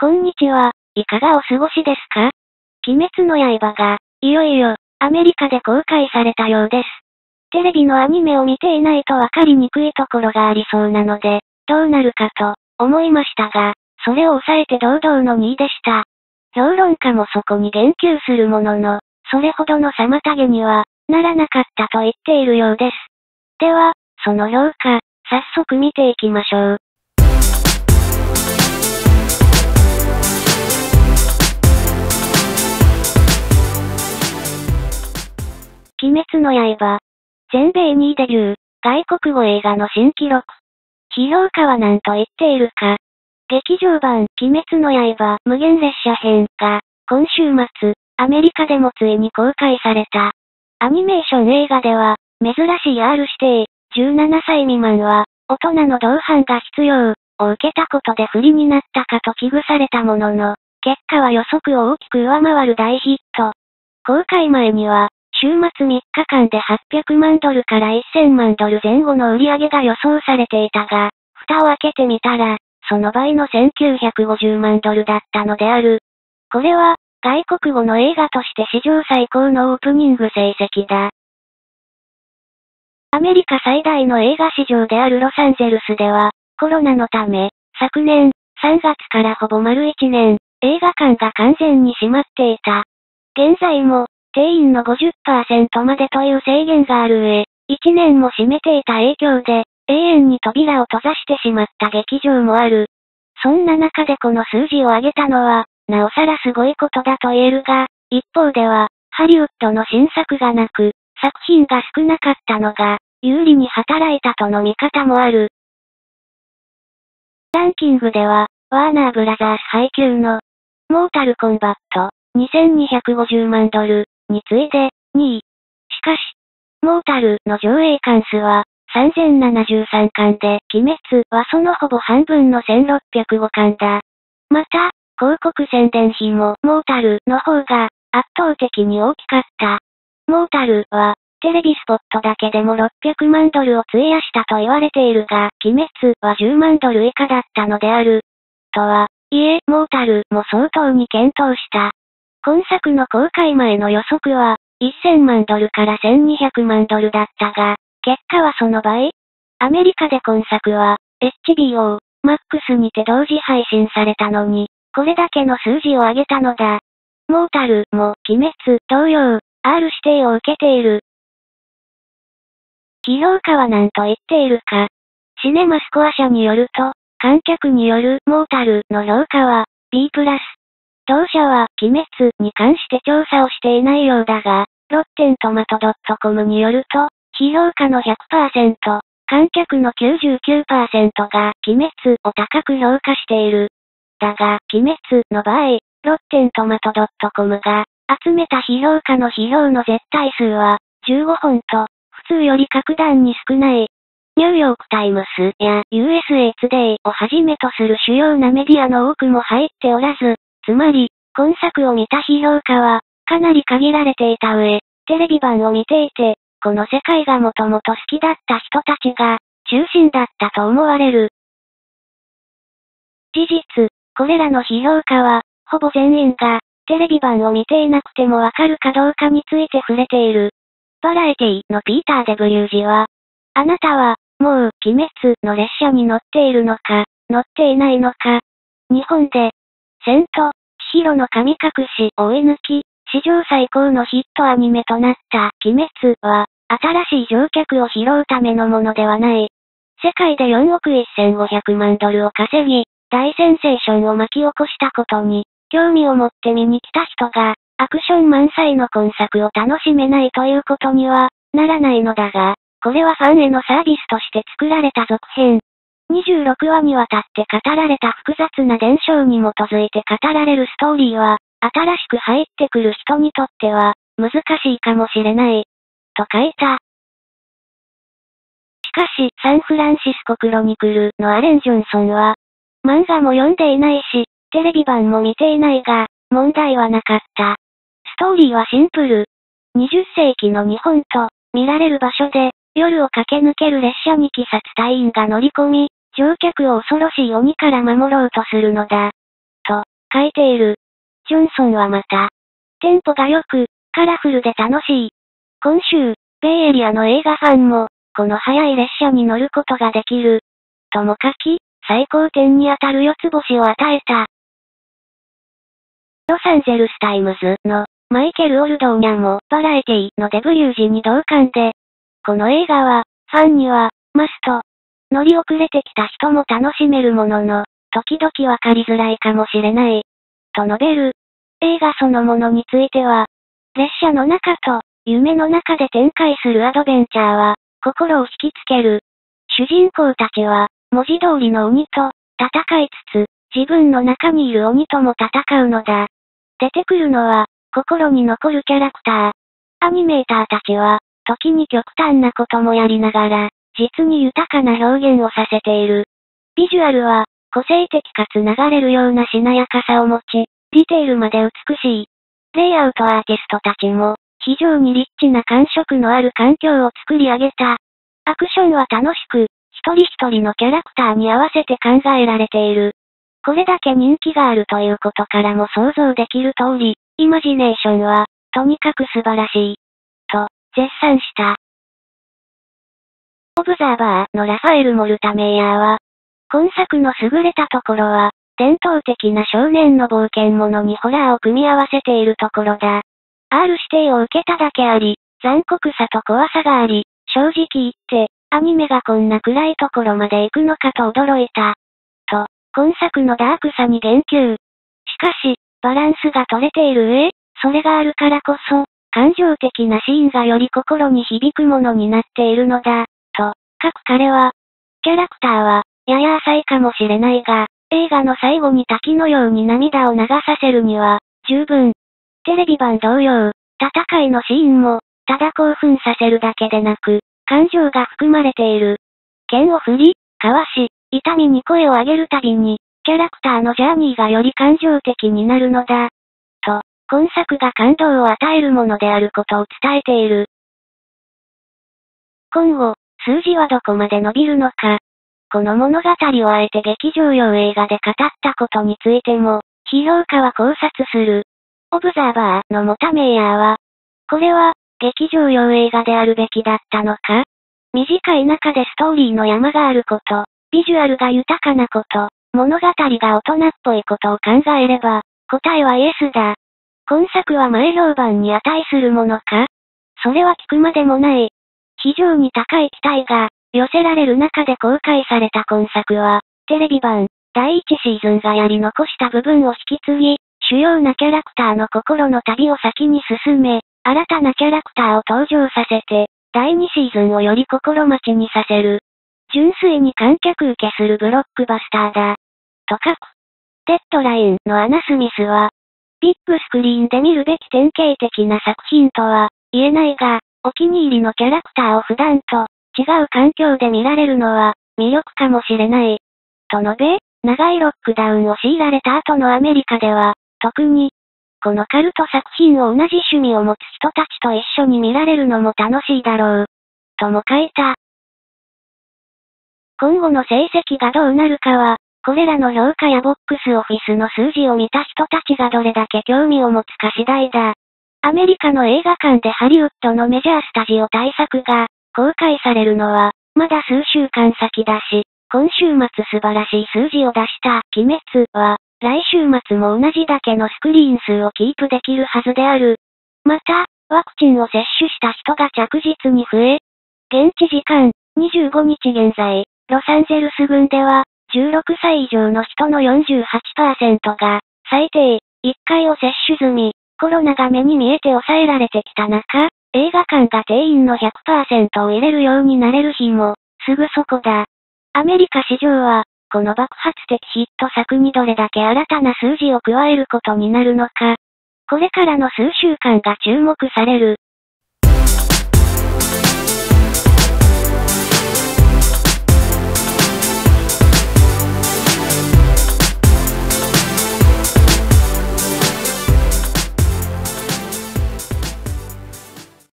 こんにちは、いかがお過ごしですか？鬼滅の刃が、いよいよ、アメリカで公開されたようです。テレビのアニメを見ていないとわかりにくいところがありそうなので、どうなるかと、思いましたが、それを抑えて堂々の2位でした。評論家もそこに言及するものの、それほどの妨げには、ならなかったと言っているようです。では、その評価、早速見ていきましょう。鬼滅の刃。全米2位デビュー、外国語映画の新記録。批評家は何と言っているか。劇場版、鬼滅の刃、無限列車編が、今週末、アメリカでもついに公開された。アニメーション映画では、珍しい R 指定、17歳未満は、大人の同伴が必要、を受けたことで不利になったかと危惧されたものの、結果は予測を大きく上回る大ヒット。公開前には、週末3日間で800万ドルから1000万ドル前後の売り上げが予想されていたが、蓋を開けてみたら、その倍の1950万ドルだったのである。これは、外国語の映画として史上最高のオープニング成績だ。アメリカ最大の映画市場であるロサンゼルスでは、コロナのため、昨年、3月からほぼ丸1年、映画館が完全に閉まっていた。現在も、定員の50%までという制限がある上、1年も閉めていた影響で、永遠に扉を閉ざしてしまった劇場もある。そんな中でこの数字を上げたのは、なおさらすごいことだと言えるが、一方では、ハリウッドの新作がなく、作品が少なかったのが、有利に働いたとの見方もある。ランキングでは、ワーナーブラザース配給の、モータルコンバット、2250万ドル、に次いで、2位。しかし、モータルの上映関数は、3073巻で、鬼滅はそのほぼ半分の1605巻だ。また、広告宣伝費もモータルの方が圧倒的に大きかった。モータルは、テレビスポットだけでも600万ドルを費やしたと言われているが、鬼滅は10万ドル以下だったのである。とは、いえ、モータルも相当に検討した。今作の公開前の予測は、1000万ドルから1200万ドルだったが、結果はその倍アメリカで今作は、HBO、Max にて同時配信されたのに、これだけの数字を上げたのだ。モータルも、鬼滅、同様、R 指定を受けている。批評家は何と言っているか。シネマスコア社によると、観客によるモータルの評価は B+ プラス。同社は鬼滅に関して調査をしていないようだが、ロッテントマトドットコムによると、批評家の100%、観客の99%が鬼滅を高く評価している。だが、鬼滅の場合、ロッテントマトドットコムが集めた批評家の批評の絶対数は15本と普通より格段に少ない。ニューヨークタイムスや USA トゥデイをはじめとする主要なメディアの多くも入っておらず、つまり、今作を見た批評家は、かなり限られていた上、テレビ版を見ていて、この世界がもともと好きだった人たちが、中心だったと思われる。事実、これらの批評家は、ほぼ全員が、テレビ版を見ていなくてもわかるかどうかについて触れている。バラエティのピーター・デブリュージは、あなたは、もう、鬼滅の列車に乗っているのか、乗っていないのか。日本で、千と、千尋の神隠し追い抜き、史上最高のヒットアニメとなった鬼滅は、新しい乗客を拾うためのものではない。世界で4億1500万ドルを稼ぎ、大センセーションを巻き起こしたことに、興味を持って見に来た人が、アクション満載の今作を楽しめないということには、ならないのだが、これはファンへのサービスとして作られた続編。26話にわたって語られた複雑な伝承に基づいて語られるストーリーは、新しく入ってくる人にとっては、難しいかもしれない。と書いた。しかし、サンフランシスコクロニクルのアレン・ジョンソンは、漫画も読んでいないし、テレビ版も見ていないが、問題はなかった。ストーリーはシンプル。20世紀の日本と、見られる場所で、夜を駆け抜ける列車に鬼殺隊員が乗り込み、乗客を恐ろしい鬼から守ろうとするのだ。と、書いている。ジョンソンはまた、テンポが良く、カラフルで楽しい。今週、ベイエリアの映画ファンも、この速い列車に乗ることができる。とも書き、最高点に当たる4つ星を与えた。ロサンゼルスタイムズのマイケル・オルドーニャもバラエティのデビュー時に同感で、この映画は、ファンには、マスト。乗り遅れてきた人も楽しめるものの、時々わかりづらいかもしれない。と述べる。映画そのものについては、列車の中と、夢の中で展開するアドベンチャーは、心を引きつける。主人公たちは、文字通りの鬼と、戦いつつ、自分の中にいる鬼とも戦うのだ。出てくるのは、心に残るキャラクター。アニメーターたちは、時に極端なこともやりながら、実に豊かな表現をさせている。ビジュアルは、個性的かつ流れるようなしなやかさを持ち、ディテールまで美しい。レイアウトアーティストたちも、非常にリッチな感触のある環境を作り上げた。アクションは楽しく、一人一人のキャラクターに合わせて考えられている。これだけ人気があるということからも想像できる通り、イマジネーションは、とにかく素晴らしい。と、絶賛した。オブザーバーのラファエル・モルタメイヤーは、今作の優れたところは、伝統的な少年の冒険者にホラーを組み合わせているところだ。R 指定を受けただけあり、残酷さと怖さがあり、正直言って、アニメがこんな暗いところまで行くのかと驚いた。と、今作のダークさに言及。しかし、バランスが取れている上、それがあるからこそ、感情的なシーンがより心に響くものになっているのだ、と、書く彼は、キャラクターは、やや浅いかもしれないが、映画の最後に滝のように涙を流させるには、十分。テレビ版同様、戦いのシーンも、ただ興奮させるだけでなく、感情が含まれている。剣を振り、かわし、痛みに声を上げるたびに、キャラクターのジャーニーがより感情的になるのだ。と、今作が感動を与えるものであることを伝えている。今後、数字はどこまで伸びるのか、この物語をあえて劇場用映画で語ったことについても、批評家は考察する。オブザーバーのモタメイヤーは、これは、劇場用映画であるべきだったのか短い中でストーリーの山があること、ビジュアルが豊かなこと、物語が大人っぽいことを考えれば、答えはイエスだ。今作は前評判に値するものかそれは聞くまでもない。非常に高い期待が、寄せられる中で公開された今作は、テレビ版、第1シーズンがやり残した部分を引き継ぎ、主要なキャラクターの心の旅を先に進め、新たなキャラクターを登場させて、第2シーズンをより心待ちにさせる。純粋に観客受けするブロックバスターだ。と書く。デッドラインのアナ・スミスは、ビッグスクリーンで見るべき典型的な作品とは言えないが、お気に入りのキャラクターを普段と違う環境で見られるのは、魅力かもしれない。と述べ、長いロックダウンを強いられた後のアメリカでは、特に、このカルト作品を同じ趣味を持つ人たちと一緒に見られるのも楽しいだろう。とも書いた。今後の成績がどうなるかは、これらの評価やボックスオフィスの数字を見た人たちがどれだけ興味を持つか次第だ。アメリカの映画館でハリウッドのメジャースタジオ大作が、公開されるのは、まだ数週間先だし、今週末素晴らしい数字を出した鬼滅は、来週末も同じだけのスクリーン数をキープできるはずである。また、ワクチンを接種した人が着実に増え、現地時間25日現在、ロサンゼルス郡では、16歳以上の人の48%が、最低1回を接種済み、コロナが目に見えて抑えられてきた中、映画館が定員の100%を入れるようになれる日も、すぐそこだ。アメリカ市場は、この爆発的ヒット作にどれだけ新たな数字を加えることになるのか。これからの数週間が注目される。